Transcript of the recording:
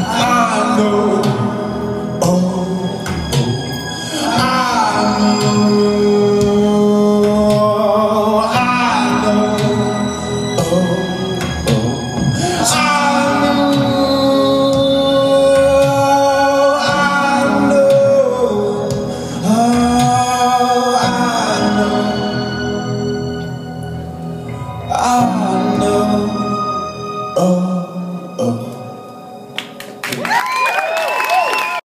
I know. oh, oh.